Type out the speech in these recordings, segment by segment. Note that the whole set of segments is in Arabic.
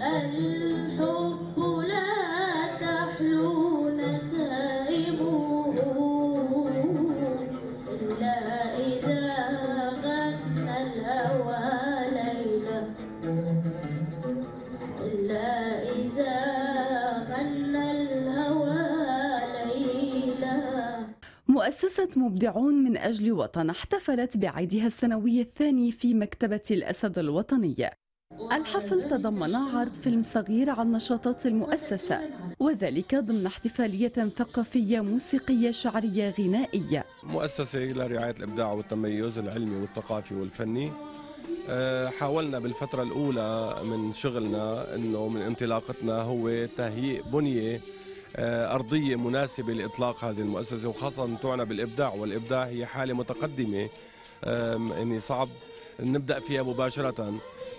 الحب لا تحلو إلا إذا غنى الهوى ليلا إلا إذا غنى الهوى ليلا مؤسسة مبدعون من أجل وطن احتفلت بعيدها السنوي الثاني في مكتبة الأسد الوطنية. الحفل تضمن عرض فيلم صغير عن نشاطات المؤسسة وذلك ضمن احتفالية ثقافية موسيقية شعرية غنائية. مؤسسة لرعاية الإبداع والتميز العلمي والثقافي والفني. أه، حاولنا بالفترة الأولى من شغلنا أنه من انطلاقتنا هو تهيئ بنية أه، أرضية مناسبة لإطلاق هذه المؤسسة وخاصة تعنى بالإبداع والإبداع هي حالة متقدمة. يعني صعب نبدأ فيها مباشرة.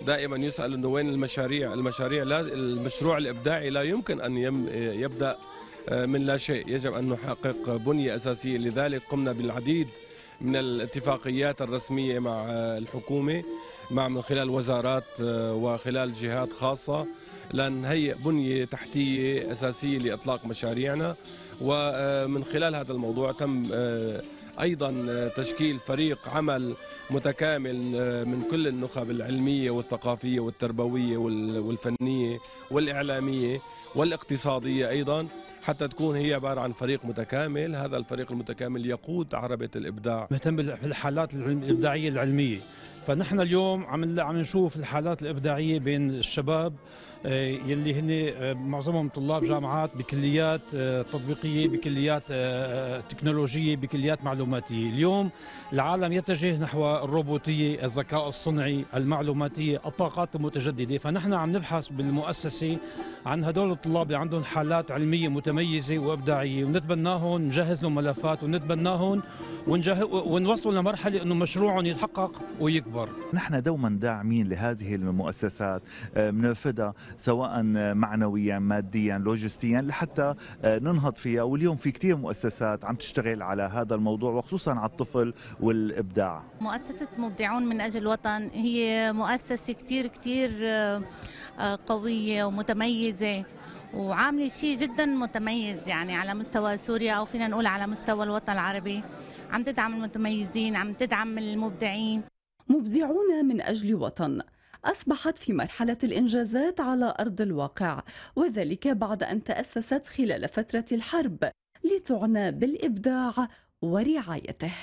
دائما يسأل أنه وين المشاريع؟ المشاريع لا المشروع الإبداعي لا يمكن أن يم- يبدأ أه، من لا شيء. يجب أن نحقق بنية أساسية. لذلك قمنا بالعديد من الاتفاقيات الرسمية مع آه، الحكومة مع من خلال وزارات آه، وخلال جهات خاصة. لنهيئ بنية تحتية أساسية لإطلاق مشاريعنا ومن خلال هذا الموضوع تم آه، أيضا آه، تشكيل فريق عمل متكامل آه، من كل النخب العلمية والثقافية والتربوية وال- والفنية والإعلامية والاقتصادية أيضا حتى تكون هي عبارة عن فريق متكامل. هذا الفريق المتكامل يقود عربة الإبداع. مهتم بالحالات الإبداعية العلمية. فنحن اليوم عم عم نشوف الحالات الإبداعية بين الشباب آه، يلي هن آه، معظمهم طلاب جامعات بكليات آه، تطبيقية بكليات تكنولوجية بكليات معلوماتية. اليوم العالم يتجه نحو الروبوتية الذكاء الصنعي المعلوماتية الطاقات المتجددة. فنحن عم نبحث بالمؤسسة عن هدول الطلاب اللي عندهم حالات علمية متميزة وإبداعية. ونتبناهم نجهز لهم ملفات ونتبناهم. ونوصلوا لمرحلة إنه مشروعهم يتحقق ويكبر. نحن دوما داعمين لهذه المؤسسات آه، بننفذها سواء معنويا ماديا لوجستيا لحتى آه، ننهض فيها. واليوم في كثير مؤسسات عم تشتغل على هذا الموضوع وخصوصا على الطفل والإبداع. مؤسسة مبدعون من أجل الوطن هي مؤسسة كتير كتير آه، آه، قوية ومتميزة وعاملة شيء جدا متميز يعني على مستوى سوريا أو فينا نقول على مستوى الوطن العربي. عم تدعم المتميزين عم تدعم المبدعين. مبدعون من أجل وطن. أصبحت في مرحلة الإنجازات على أرض الواقع وذلك بعد أن تأسست خلال فترة الحرب لتعنى بالإبداع ورعايته.